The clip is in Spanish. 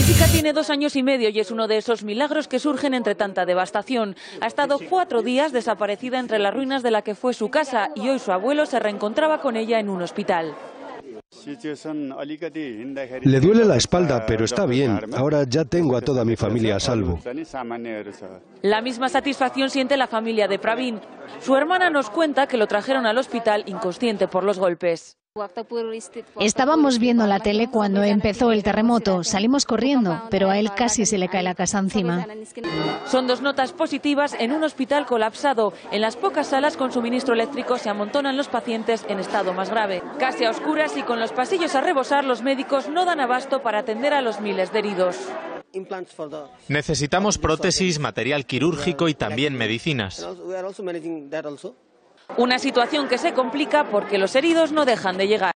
chica tiene dos años y medio y es uno de esos milagros que surgen entre tanta devastación. Ha estado cuatro días desaparecida entre las ruinas de la que fue su casa y hoy su abuelo se reencontraba con ella en un hospital. Le duele la espalda, pero está bien. Ahora ya tengo a toda mi familia a salvo. La misma satisfacción siente la familia de Pravin. Su hermana nos cuenta que lo trajeron al hospital inconsciente por los golpes. Estábamos viendo la tele cuando empezó el terremoto. Salimos corriendo, pero a él casi se le cae la casa encima. Son dos notas positivas en un hospital colapsado. En las pocas salas con suministro eléctrico se amontonan los pacientes en estado más grave. Casi a oscuras y con los pasillos a rebosar, los médicos no dan abasto para atender a los miles de heridos. Necesitamos prótesis, material quirúrgico y también medicinas. Una situación que se complica porque los heridos no dejan de llegar.